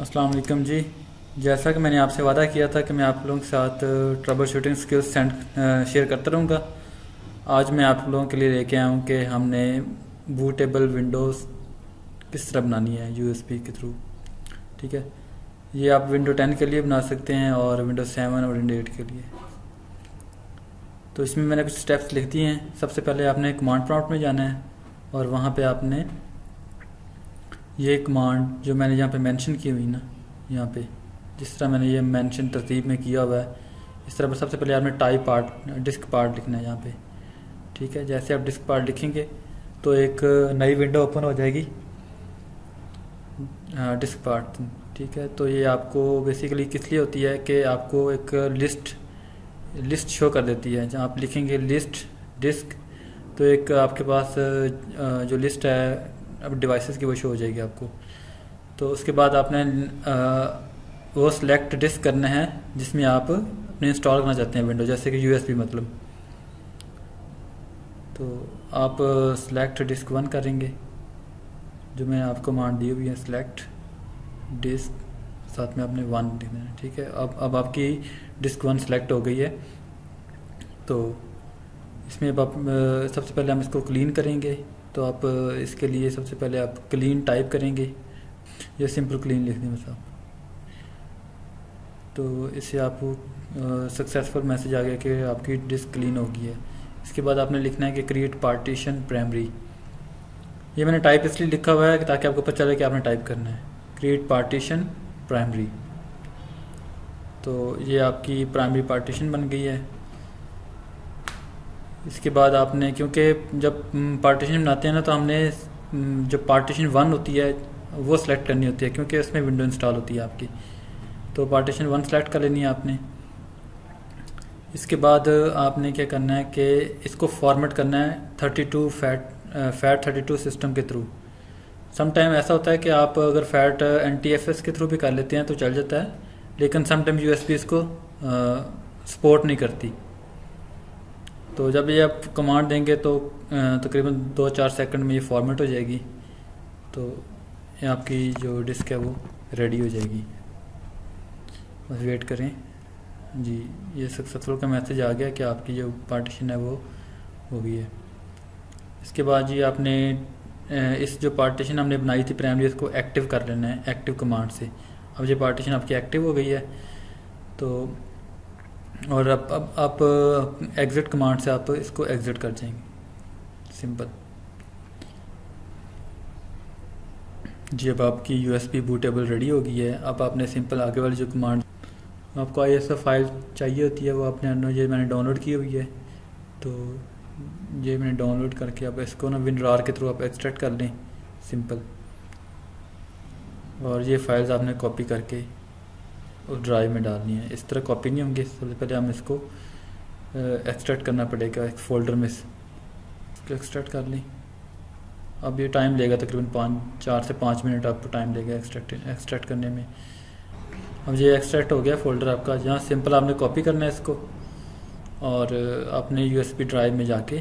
अस्सलाम वालेकुम जी। जैसा कि मैंने आपसे वादा किया था कि मैं आप लोगों के साथ troubleshooting skills send share करता रहूँगा। आज मैं आप लोगों के लिए लेके आया हूँ कि हमने बूटेबल विंडोज़ किस तरह बनानी है यूएसबी के थ्रू ठीक है? ये आप विंडो टेन के लिए बना सकते हैं और विंडो सेवन और विंडो एट के लिए। तो इसमें मैंने कुछ स्टेप्स लिख दिए हैं। सबसे पहले आपने कमांड प्रॉम्प्ट में जाना है और वहाँ पे आपने ये कमांड जो मैंने यहाँ पे मेंशन की हुई ना, यहाँ पे, जिस तरह मैंने ये मेंशन तरतीब में किया हुआ है, इस तरह पर सबसे पहले आपने टाइप पार्ट डिस्क पार्ट लिखना है यहाँ पे, ठीक है? जैसे आप डिस्क पार्ट लिखेंगे तो एक नई विंडो ओपन हो जाएगी डिस्क पार्ट ठीक है? तो ये आपको बेसिकली किस लिए होती है कि आपको एक लिस्ट लिस्ट शो कर देती है, जहाँ आप लिखेंगे लिस्ट डिस्क तो एक आपके पास जो लिस्ट है अब डिवाइसेस की वो शो हो जाएगी आपको। तो उसके बाद आपने आ, वो सिलेक्ट डिस्क करना है जिसमें आप अपने इंस्टॉल करना चाहते हैं विंडो जैसे कि यूएसबी मतलब। तो आप सिलेक्ट डिस्क वन करेंगे जो मैंने आपको मान दी हुई है सिलेक्ट डिस्क साथ में आपने वन देना है ठीक है? अब अब आपकी डिस्क वन सेलेक्ट हो गई है। तो इसमें अब आप सबसे पहले हम इसको क्लीन करेंगे। तो आप, इसके लिए सबसे पहले आप क्लीन टाइप करेंगे या सिंपल क्लीन लिख दें बस आप। तो इससे आपको सक्सेसफुल मैसेज आ गया कि आपकी डिस्क क्लीन हो गई है। इसके बाद आपने लिखना है कि क्रिएट पार्टीशन प्राइमरी ये मैंने टाइप इसलिए लिखा हुआ है ताकि आपको पता चले कि आपने टाइप करना है। क्रिएट पार्टीशन प्राइमरी तो ये आपकी प्राइमरी पार्टीशन बन गई है। इसके बाद आपने, क्योंकि जब पार्टीशन बनाते हैं ना तो हमने जो पार्टीशन वन होती है, वो सिलेक्ट करनी होती है, क्योंकि उसमें विंडो इंस्टॉल होती है आपकी। तो पार्टीशन वन सेलेक्ट कर लेनी है आपने। इसके बाद आपने क्या करना है कि इसको फॉर्मेट करना है thirty two fat fat thirty two system के थ्रू समटाइम ऐसा होता है कि आप अगर fat N T F S के थ्रू भी कर लेते हैं तो चल जाता है। लेकिन समटाइम यू एस पी इसको सपोर्ट नहीं करती। तो जब ये आप कमांड देंगे तो तकरीबन दो चार सेकंड में ये फॉर्मेट हो जाएगी। तो ये आपकी जो डिस्क है वो रेडी हो जाएगी। बस वेट करें। जी, ये सक्सेसफुल का मैसेज आ गया कि आपकी जो पार्टीशन है वो हो गई है। इसके बाद जी आपने इस जो पार्टीशन हमने बनाई थी प्राइमरी इसको एक्टिव कर लेना है एक्टिव कमांड से। अब ये पार्टीशन आपकी एक्टिव हो गई है। तो और अब अब आप एग्ज़िट कमांड से आप इसको एग्ज़िट कर जाएँगे। सिंपल जी, अब आपकी यू एस बूटेबल रेडी हो गई है। अब आपने सिंपल आगे वाली जो कमांड आपको आई एस फ़ाइल चाहिए होती है, वो आपने ये मैंने डाउनलोड की हुई है। तो ये मैंने डाउनलोड करके अब इसको ना विनरार के थ्रू आप एक्सट्रैक्ट कर लें। सिंपल और ये फाइल्स आपने कॉपी करके उस ड्राइव में डालनी है। इस तरह कॉपी नहीं होंगी। सबसे पहले हम इसको एक्सट्रैक्ट करना पड़ेगा एक फ़ोल्डर में इसको एक्सट्रैक्ट कर लें। अब ये टाइम लेगा तकरीबन पाँच, चार से पाँच मिनट आपको टाइम लेगा एक्सट्रैक्ट एक्सट्रैक्ट करने में। अब ये एक्सट्रैक्ट हो गया फोल्डर आपका। जहाँ सिंपल आपने कॉपी करना है इसको। और अपने यू ड्राइव में जाके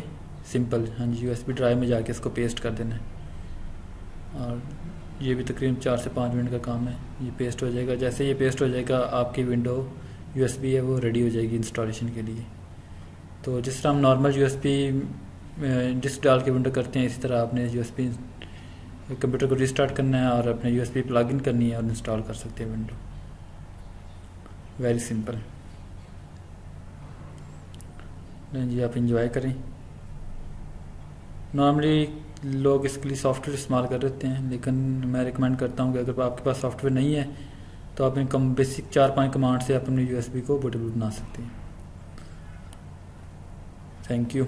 सिंपल हाँ जी यू ड्राइव में जाके इसको पेस्ट कर देना है। और ये भी तकरीबन चार से पाँच मिनट का काम है। ये पेस्ट हो जाएगा। जैसे ये पेस्ट हो जाएगा, आपकी विंडो यू है, वो रेडी हो जाएगी इंस्टॉलेशन के लिए। तो जिस तरह हम नॉर्मल यू डिस्क डाल के विंडो करते हैं, इसी तरह आपने यू कंप्यूटर को रिस्टार्ट करना है और अपने यू प्लग इन करनी है और इंस्टॉल कर सकते हैं विंडो वेरी सिंपल जी, आप इंजॉय करें। नॉर्मली लोग इसके लिए सॉफ्टवेयर इस्तेमाल कर लेते हैं, लेकिन मैं रिकमेंड करता हूँ कि अगर आपके पास सॉफ्टवेयर नहीं है तो आप इन कम बेसिक चार पाँच कमांड से आप अपने यूएसबी को बोटेबल बना सकते हैं। Thank you